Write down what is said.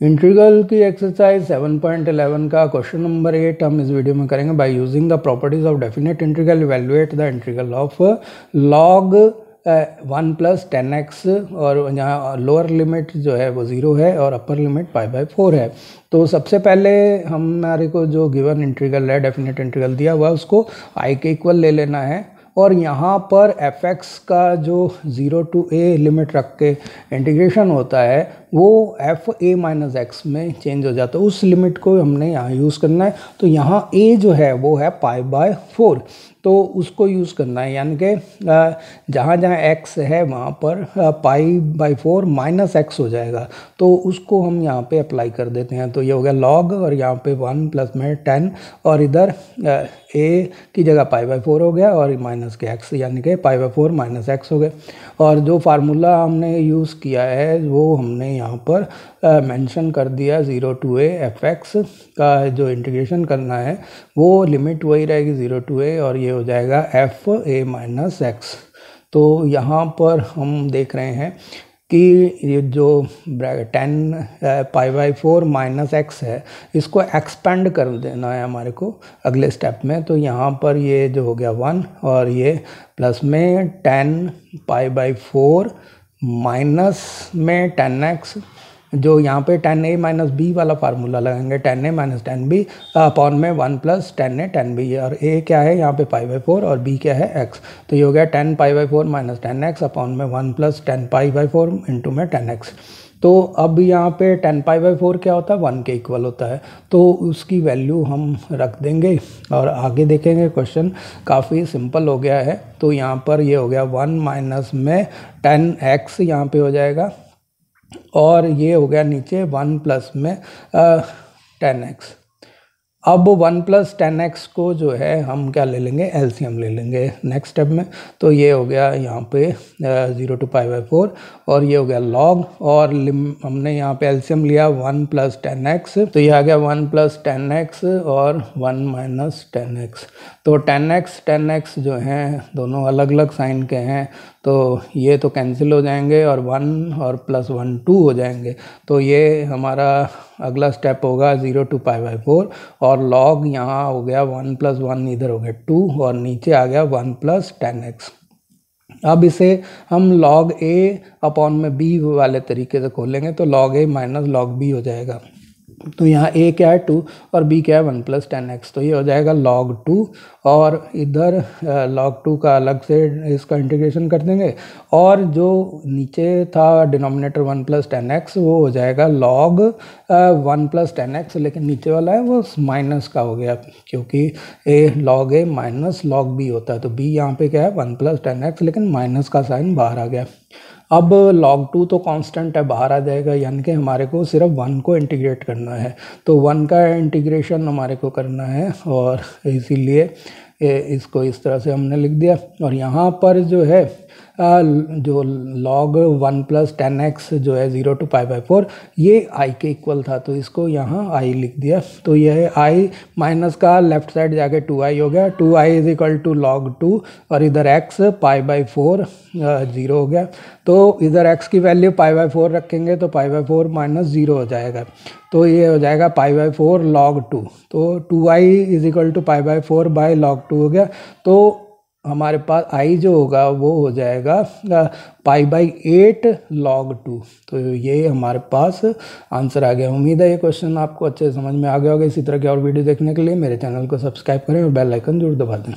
Integral की exercise 7.11 का question number eight हम इस वीडियो में करेंगे by using the properties of definite integral evaluate the integral of log one plus ten x और यहाँ लोअर लिमिट जो है वो ज़ीरो है और upper limit pi by four है। तो सबसे पहले हमारे को जो गिवन इंट्रीगल है डेफिनेट इंट्रीगल दिया हुआ उसको आई के इक्वल ले लेना है। और यहाँ पर एफ़ एक्स का जो ज़ीरो टू ए लिमिट रख के इंटीग्रेशन होता है वो एफ़ ए माइनस एक्स में चेंज हो जाता है। उस लिमिट को हमने यहाँ यूज़ करना है। तो यहाँ ए जो है, वो है पाई बाय फोर तो उसको यूज़ करना है। यानी कि जहाँ जहाँ एक्स है, वहाँ पर pi by four minus x हो जाएगा। तो उसको हम यहाँ पे अप्लाई कर देते हैं। तो ये हो गया लॉग और यहाँ पे वन प्लस में टेन और इधर ए की जगह पाई बाई फोर हो गया और माइनस के एक्स यानी कि pi by four minus x हो गए और जो फार्मूला हमने यूज़ किया है, वो हमने यहाँ पर मेंशन कर दिया zero to a f x का जो इंटीग्रेशन करना है, वो लिमिट वही रहेगी ज़ीरो टू ए और ये हो जाएगा एफ़ ए माइनस एक्स तो यहाँ पर हम देख रहे हैं कि ये जो ten pi by four minus x है, इसको एक्सपेंड कर देना है हमारे को अगले स्टेप में। तो यहाँ पर ये जो हो गया वन और ये प्लस में ten pi by four minus में टेन एक्स जो यहाँ पे टेन ए माइनस बी वाला फार्मूला लगाएँगे ten a minus ten b upon में one plus ten a ten b और ए क्या है, यहाँ पे पाई बाई फोर और बी क्या है एक्स तो ये हो गया ten pi by four minus ten x upon में one plus ten pi by four into में टेन एक्स तो अब यहाँ पे टेन पाई बाई फोर क्या होता है? वन के इक्वल होता है। तो उसकी वैल्यू हम रख देंगे और आगे देखेंगे क्वेश्चन। काफ़ी सिंपल हो गया है। तो यहाँ पर ये हो गया वन माइनस में टेन एक्स यहाँ पर हो जाएगा। और ये हो गया नीचे वन प्लस में टेन एक्स। अब वन प्लस टेन एक्स को जो है, हम क्या ले लेंगे? एलसीएम ले लेंगे नेक्स्ट स्टेप में। तो ये हो गया यहाँ पे zero to pi by four और ये हो गया लॉग और हमने यहाँ पे एलसीएम लिया वन प्लस टेन एक्स तो ये आ गया वन प्लस टेन एक्स और वन माइनस टेन एक्स तो टेन एक्स टेन एक्स जो हैं, दोनों अलग अलग साइन के हैं। तो ये तो कैंसिल हो जाएँगे और वन और प्लस वन टू हो जाएँगे। तो ये हमारा अगला स्टेप होगा zero to pi by four और लॉग यहाँ हो गया वन प्लस वन इधर हो गया टू और नीचे आ गया वन प्लस टेन एक्स अब इसे हम लॉग ए अपॉन में बी वाले तरीके से खोलेंगे तो log a minus log b हो जाएगा। तो यहाँ ए क्या है? टू और बी क्या है? वन प्लस टेन एक्स तो ये हो जाएगा लॉग टू और इधर लॉग टू का अलग से इसका इंटीग्रेशन कर देंगे। और जो नीचे था denominator one plus ten x वो हो जाएगा log one plus ten x लेकिन नीचे वाला है, वो माइनस का हो गया, क्योंकि a log a minus log b होता है। तो बी यहाँ पे क्या है? वन प्लस टेन एक्स लेकिन माइनस का साइन बाहर आ गया। अब log टू तो कांस्टेंट है, बाहर आ जाएगा, यानी कि हमारे को सिर्फ़ वन को इंटीग्रेट करना है। तो वन का इंटीग्रेशन हमारे को करना है, और इसीलिए इसको इस तरह से हमने लिख दिया। और यहाँ पर जो है जो log one plus ten x जो है zero to pi by four ये आई के इक्वल था तो इसको यहाँ आई लिख दिया। तो यह आई माइनस का लेफ़्ट साइड जाके टू आई हो गया। Two I is equal to log two और इधर x pi by four zero हो गया। तो इधर एक्स की वैल्यू पाई बाई फोर रखेंगे तो pi by four minus zero हो जाएगा। तो ये हो जाएगा pi by four log two तो two I is equal to pi by four by log two हो गया। तो हमारे पास आई जो होगा, वो हो जाएगा pi by eight log two तो ये हमारे पास आंसर आ गया। उम्मीद है ये क्वेश्चन आपको अच्छे समझ में आ गया होगा। इसी तरह के और वीडियो देखने के लिए मेरे चैनल को सब्सक्राइब करें और बेल आइकन ज़रूर दबा दें।